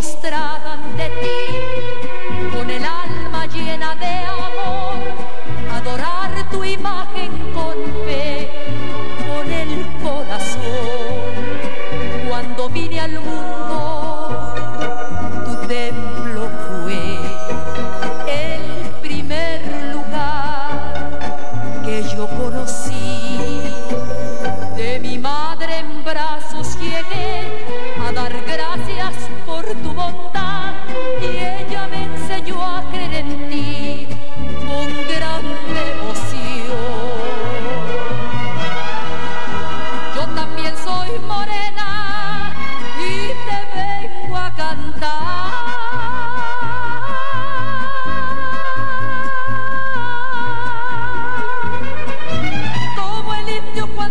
postrada ante ti, con el alma llena de amor, adorar tu imagen con fe, con el corazón. Cuando vine al mundo, tu templo fue el primer lugar que yo conocí.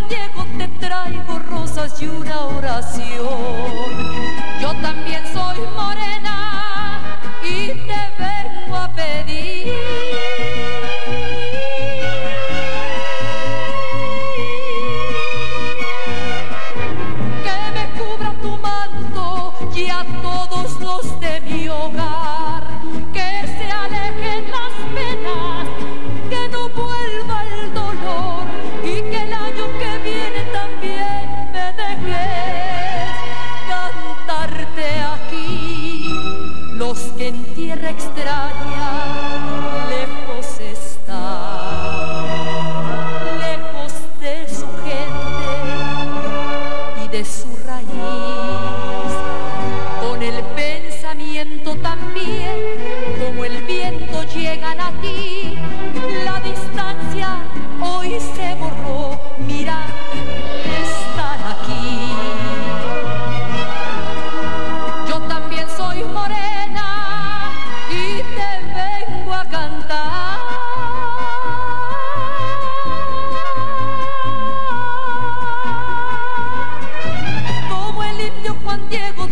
llego te traigo rosas y una oración. Diego